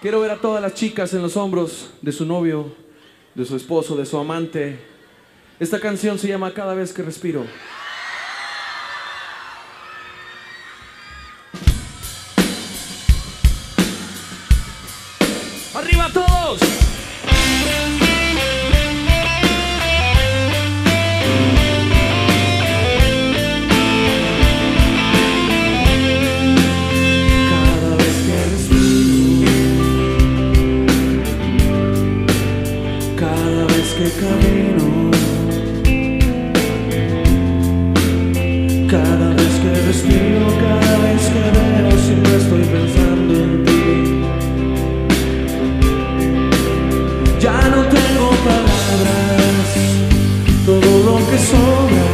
Quiero ver a todas las chicas en los hombros de su novio, de su esposo, de su amante. Esta canción se llama Cada vez que respiro. ¡Arriba todos! que camino, cada vez que respiro, cada vez que veo, siempre estoy pensando en ti. Ya no tengo palabras, todo lo que sobra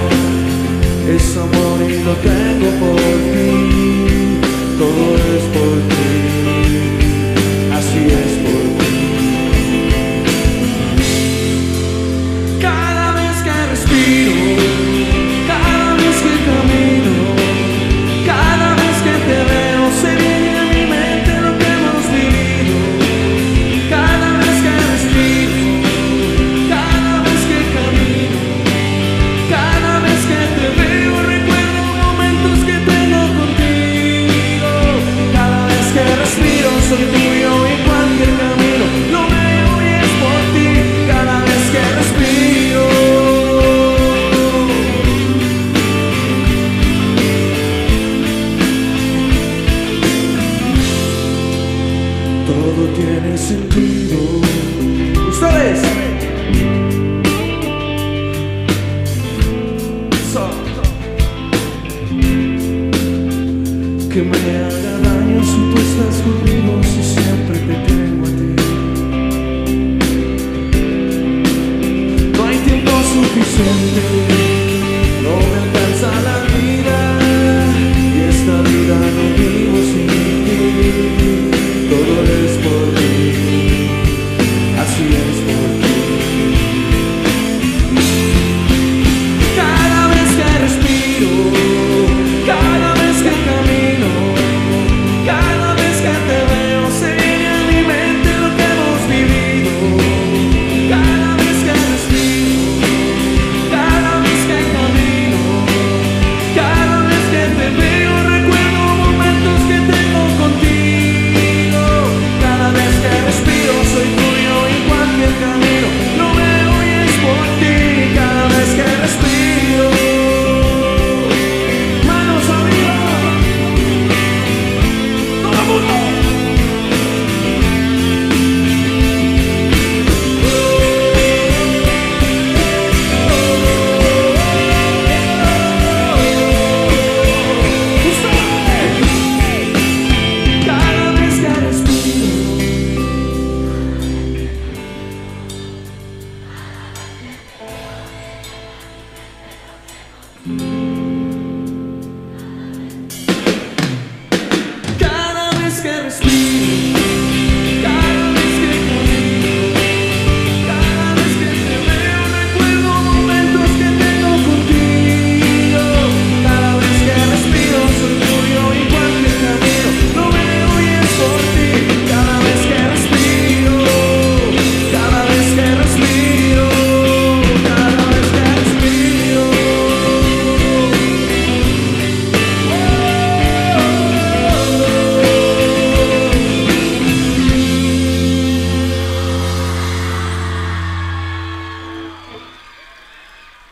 es amor y lo que todo tiene sentido. Ustedes. Que me haga daño si tú estás conmigo, si siempre te tengo a ti. No hay tiempo suficiente.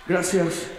Gracias.